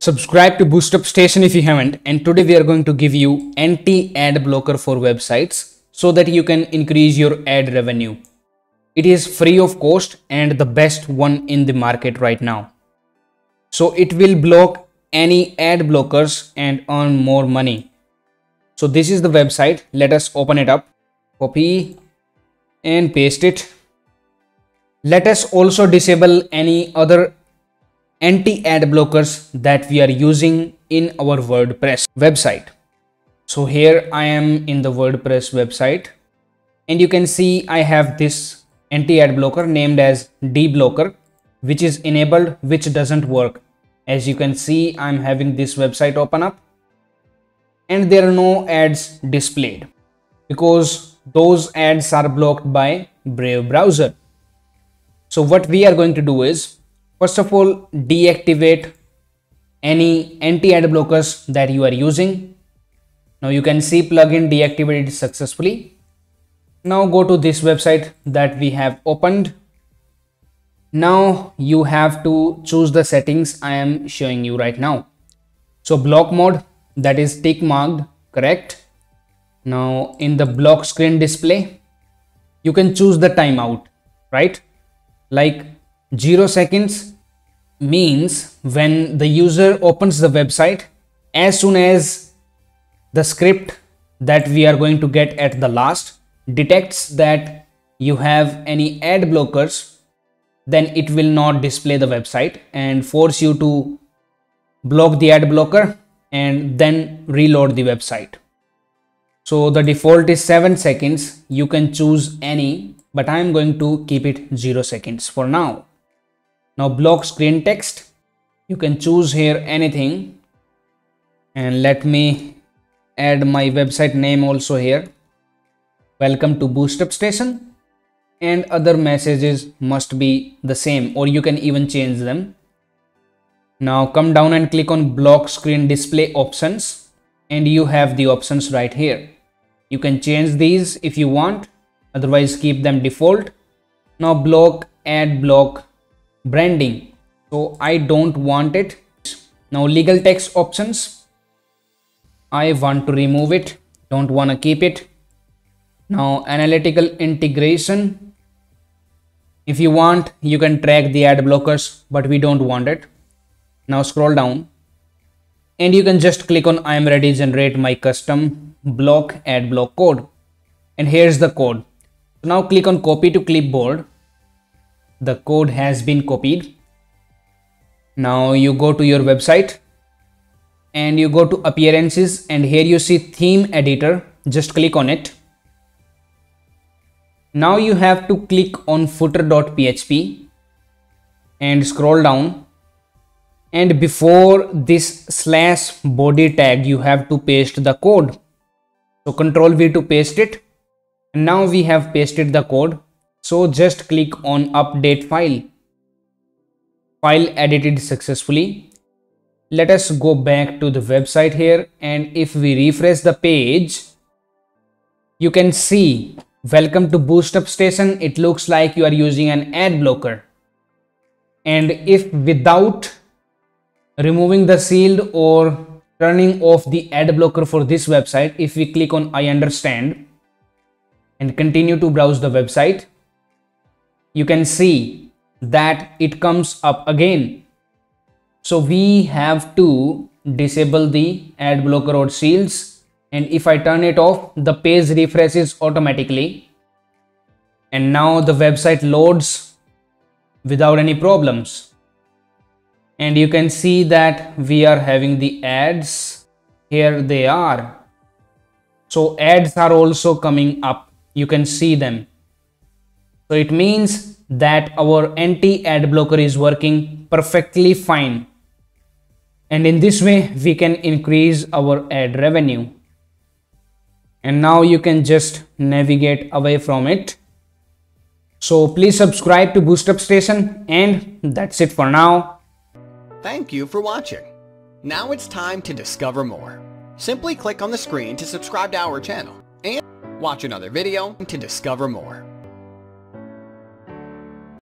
Subscribe to BoostUp Station if you haven't and today we are going to give you anti-ad blocker for websites so that you can increase your ad revenue. It is free of cost and the best one in the market right now. So it will block any ad blockers and earn more money. So this is the website. Let us open it up. Copy and paste it. Let us also disable any other anti-ad blockers that we are using in our WordPress website. So here I am in the WordPress website and you can see I have this anti-ad blocker named as dblocker which is enabled which doesn't work. As you can see I'm having this website open up and there are no ads displayed because those ads are blocked by Brave browser. So what we are going to do is First of all, deactivate any anti-ad blockers that you are using. Now you can see plugin deactivated successfully. Now go to this website that we have opened. Now you have to choose the settings I am showing you right now. So block mode that is tick marked correct. Now in the block screen display, you can choose the timeout, right? Like 0 seconds means when the user opens the website as soon as the script that we are going to get at the last detects that you have any ad blockers then it will not display the website and force you to block the ad blocker and then reload the website. So the default is 7 seconds. You can choose any but i am going to keep it 0 seconds for now now block screen text. You can choose here anything. And let me add my website name also here. Welcome to BoostUp station. And other messages must be the same or you can even change them. Now come down and click on block screen display options. And you have the options right here. You can change these if you want. Otherwise keep them default. Now block ad block branding. So i don't want it. Now legal text options. I want to remove it. Don't want to keep it. Now analytical integration. If you want you can track the ad blockers but we don't want it. Now scroll down. And you can just click on i am ready generate my custom block ad block code. And here's the code. Now click on copy to clipboard the code has been copied. Now you go to your website and you go to appearances and here you see theme editor. Just click on it. Now you have to click on footer.php and scroll down. And before this slash body tag you have to paste the code. So control v to paste it. And now we have pasted the code so just click on update file. File edited successfully. Let us go back to the website here and if we refresh the page, you can see welcome to BoostUp station. It looks like you are using an ad blocker. And if without removing the shield or turning off the ad blocker for this website, if we click on I understand and continue to browse the website, you can see that it comes up again. So we have to disable the ad blocker or shields and if I turn it off the page refreshes automatically. And now the website loads without any problems. And you can see that we are having the ads. Here they are. So ads are also coming up. You can see them so it means that our anti-ad blocker is working perfectly fine. And in this way, we can increase our ad revenue. And now you can just navigate away from it. So please subscribe to BoostUp Station and that's it for now. Thank you for watching. Now it's time to discover more. Simply click on the screen to subscribe to our channel and watch another video to discover more.